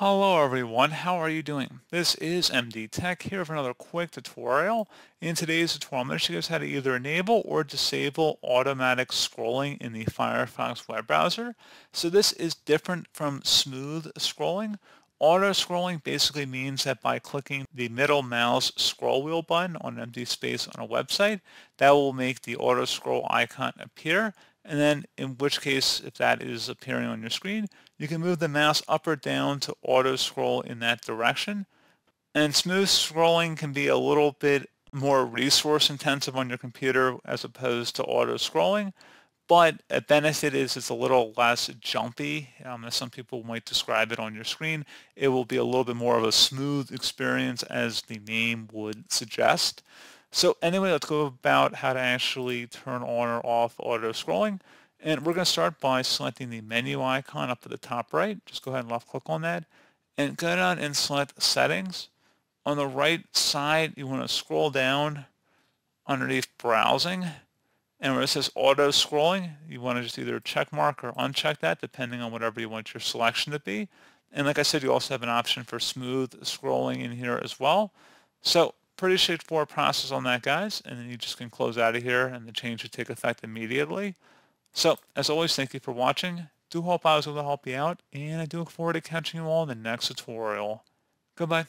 Hello everyone, how are you doing? This is MD Tech here for another quick tutorial. In today's tutorial, I'm going to show you guys how to either enable or disable automatic scrolling in the Firefox web browser. So this is different from smooth scrolling. Auto scrolling basically means that by clicking the middle mouse scroll wheel button on empty space on a website, that will make the auto scroll icon appear. And then in which case, if that is appearing on your screen, you can move the mouse up or down to auto scroll in that direction. And smooth scrolling can be a little bit more resource intensive on your computer as opposed to auto scrolling but a benefit is it's a little less jumpy. Um, as some people might describe it on your screen, it will be a little bit more of a smooth experience as the name would suggest. So anyway, let's go about how to actually turn on or off auto scrolling. And we're going to start by selecting the menu icon up at the top right. Just go ahead and left click on that and go down and select settings. On the right side, you want to scroll down underneath browsing and where it says auto scrolling, you want to just either check mark or uncheck that depending on whatever you want your selection to be. And like I said, you also have an option for smooth scrolling in here as well. So pretty straightforward process on that, guys. And then you just can close out of here and the change should take effect immediately. So as always, thank you for watching. Do hope I was able to help you out. And I do look forward to catching you all in the next tutorial. Goodbye.